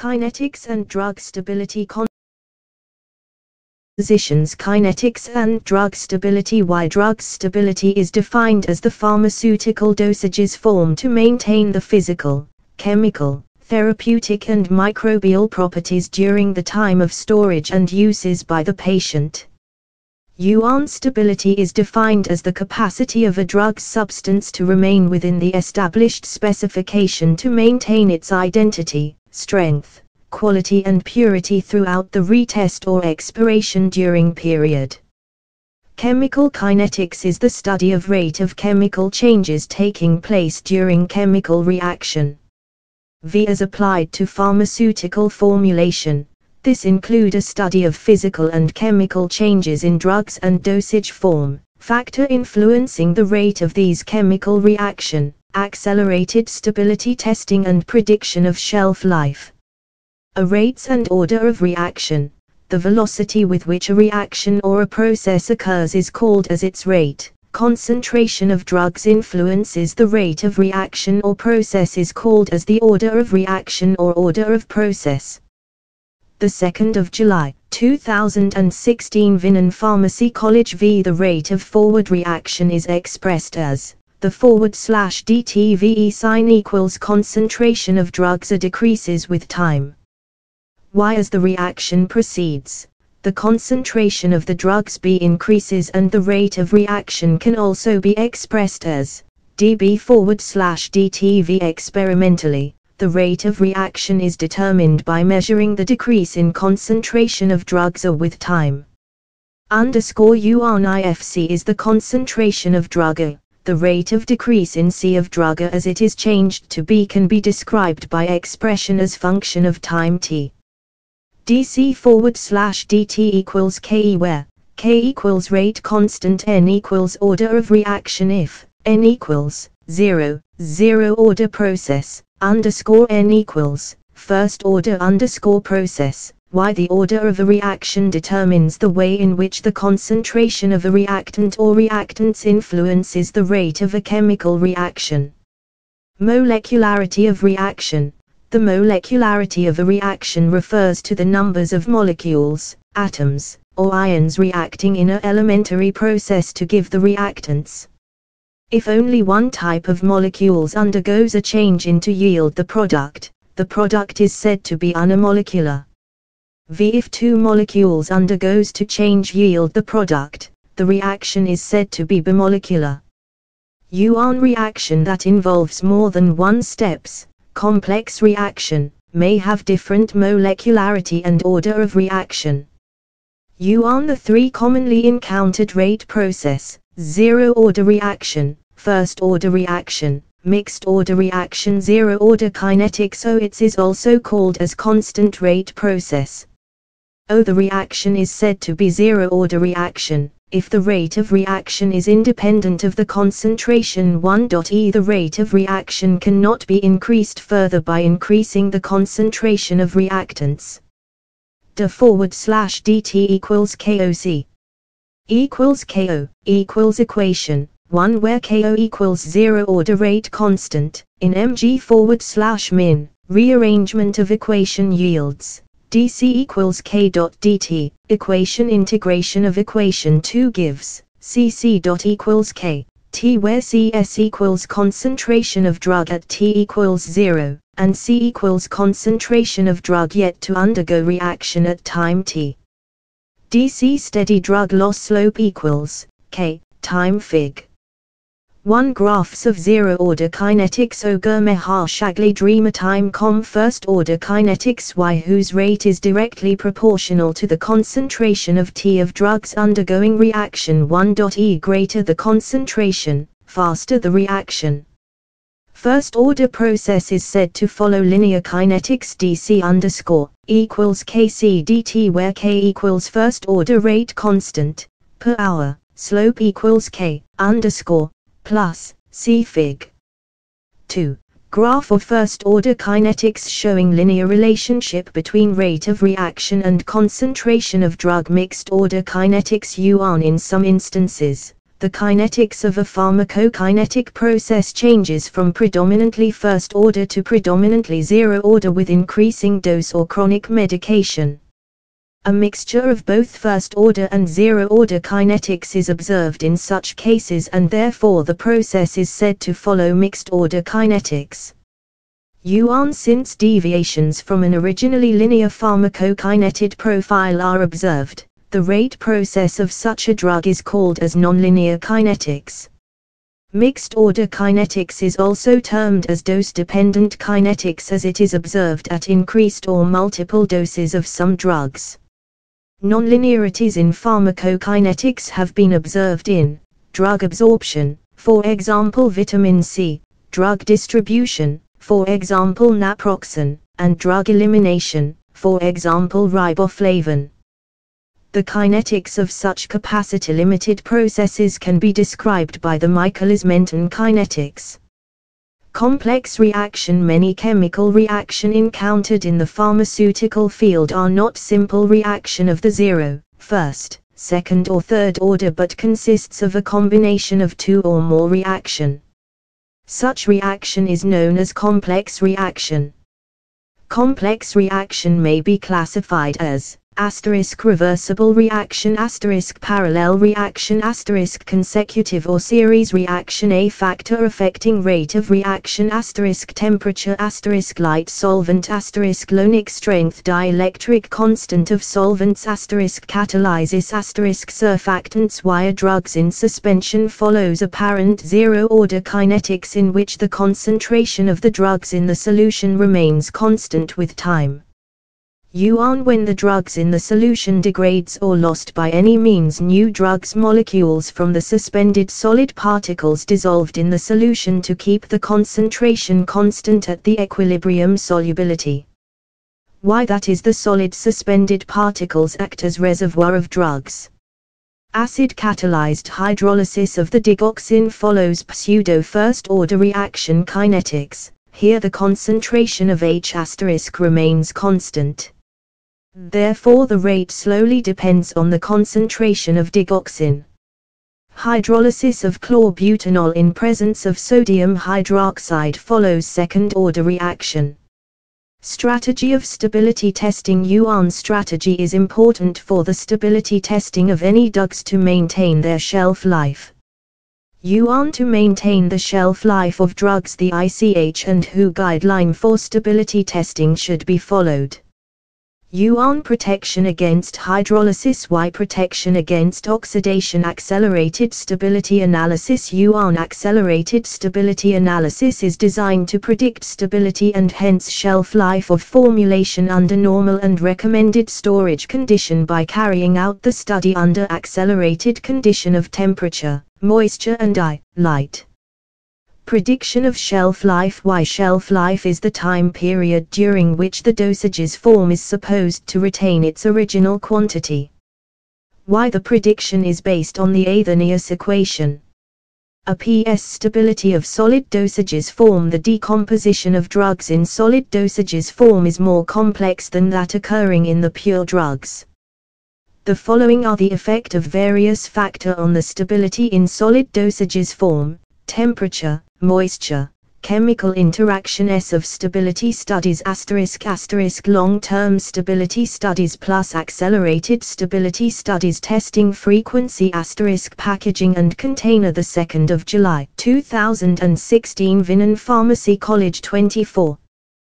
Kinetics and drug stability Positions kinetics and drug stability Why drug stability is defined as the pharmaceutical dosages formed to maintain the physical, chemical, therapeutic and microbial properties during the time of storage and uses by the patient. Yuan stability is defined as the capacity of a drug substance to remain within the established specification to maintain its identity, strength, quality and purity throughout the retest or expiration during period. Chemical kinetics is the study of rate of chemical changes taking place during chemical reaction. V is applied to pharmaceutical formulation. This include a study of physical and chemical changes in drugs and dosage form, factor influencing the rate of these chemical reaction, accelerated stability testing and prediction of shelf life. A rates and order of reaction. The velocity with which a reaction or a process occurs is called as its rate. Concentration of drugs influences the rate of reaction or process is called as the order of reaction or order of process the 2nd of July, 2016 Vinan Pharmacy College v the rate of forward reaction is expressed as the forward slash DTVE sign equals concentration of drugs a decreases with time. Y as the reaction proceeds, the concentration of the drugs B increases and the rate of reaction can also be expressed as dB forward slash DTV experimentally the rate of reaction is determined by measuring the decrease in concentration of drugs or with time. Underscore UNIFC is the concentration of drug A. The rate of decrease in C of drug A as it is changed to B can be described by expression as function of time t. dc forward slash dt equals ke where k equals rate constant n equals order of reaction if n equals 0, 0 order process, underscore n equals first order underscore process why the order of a reaction determines the way in which the concentration of a reactant or reactants influences the rate of a chemical reaction. Molecularity of reaction. The molecularity of a reaction refers to the numbers of molecules, atoms, or ions reacting in a elementary process to give the reactants. If only one type of molecules undergoes a change in to yield the product, the product is said to be unimolecular. V if two molecules undergoes to change yield the product, the reaction is said to be bimolecular. Yuan reaction that involves more than one steps, complex reaction, may have different molecularity and order of reaction. Yuan the three commonly encountered rate process, zero order reaction, first order reaction, mixed order reaction zero order kinetic so it is also called as constant rate process. O the reaction is said to be zero order reaction, if the rate of reaction is independent of the concentration 1.e the rate of reaction cannot be increased further by increasing the concentration of reactants. D forward slash dt equals KOC equals KO equals equation. 1 where KO equals 0 order rate constant, in mg forward slash min, rearrangement of equation yields, dc equals k dot dt, equation integration of equation 2 gives, cc dot equals k, t where cs equals concentration of drug at t equals 0, and c equals concentration of drug yet to undergo reaction at time t. dc steady drug loss slope equals, k, time fig. 1 graphs of zero order kinetics Oger Mehar Shagli Dreamer time com first order kinetics Y whose rate is directly proportional to the concentration of T of drugs undergoing reaction 1.e greater the concentration, faster the reaction. First order process is said to follow linear kinetics dc underscore equals kc dt where k equals first order rate constant per hour, slope equals k underscore plus C fig. 2. Graph of first order kinetics showing linear relationship between rate of reaction and concentration of drug mixed order kinetics Yuan in some instances. the kinetics of a pharmacokinetic process changes from predominantly first order to predominantly zero order with increasing dose or chronic medication. A mixture of both first order and zero order kinetics is observed in such cases and therefore the process is said to follow mixed order kinetics. Yuan since deviations from an originally linear pharmacokinetic profile are observed, the rate process of such a drug is called as nonlinear kinetics. Mixed order kinetics is also termed as dose-dependent kinetics as it is observed at increased or multiple doses of some drugs. Nonlinearities in pharmacokinetics have been observed in drug absorption, for example vitamin C, drug distribution, for example naproxen, and drug elimination, for example riboflavin. The kinetics of such capacity-limited processes can be described by the Michaelis-Menten kinetics complex reaction Many chemical reaction encountered in the pharmaceutical field are not simple reaction of the zero, first, second or third order but consists of a combination of two or more reaction. Such reaction is known as complex reaction. Complex reaction may be classified as asterisk reversible reaction asterisk parallel reaction asterisk consecutive or series reaction a factor affecting rate of reaction asterisk temperature asterisk light solvent asterisk Löwnig strength dielectric constant of solvents asterisk catalysis asterisk surfactants wire drugs in suspension follows apparent zero order kinetics in which the concentration of the drugs in the solution remains constant with time. Yuan when the drugs in the solution degrades or lost by any means new drugs molecules from the suspended solid particles dissolved in the solution to keep the concentration constant at the equilibrium solubility. Why that is the solid suspended particles act as reservoir of drugs. Acid catalyzed hydrolysis of the digoxin follows pseudo first order reaction kinetics. Here the concentration of H asterisk remains constant. Therefore the rate slowly depends on the concentration of digoxin. Hydrolysis of chlorbutanol in presence of sodium hydroxide follows second-order reaction. Strategy of stability testing Yuan strategy is important for the stability testing of any drugs to maintain their shelf life. Yuan to maintain the shelf life of drugs the ICH and WHO guideline for stability testing should be followed. Yuan protection against hydrolysis. Y protection against oxidation? Accelerated stability analysis. Yuan accelerated stability analysis is designed to predict stability and hence shelf life of formulation under normal and recommended storage condition by carrying out the study under accelerated condition of temperature, moisture and light. Prediction of shelf life Why shelf life is the time period during which the dosage's form is supposed to retain its original quantity. Why the prediction is based on the Arrhenius equation. A PS stability of solid dosages form The decomposition of drugs in solid dosages form is more complex than that occurring in the pure drugs. The following are the effect of various factor on the stability in solid dosages form, temperature, moisture, chemical interaction S of stability studies asterisk asterisk long-term stability studies plus accelerated stability studies testing frequency asterisk packaging and container the 2nd of July 2016 Vinan Pharmacy College 24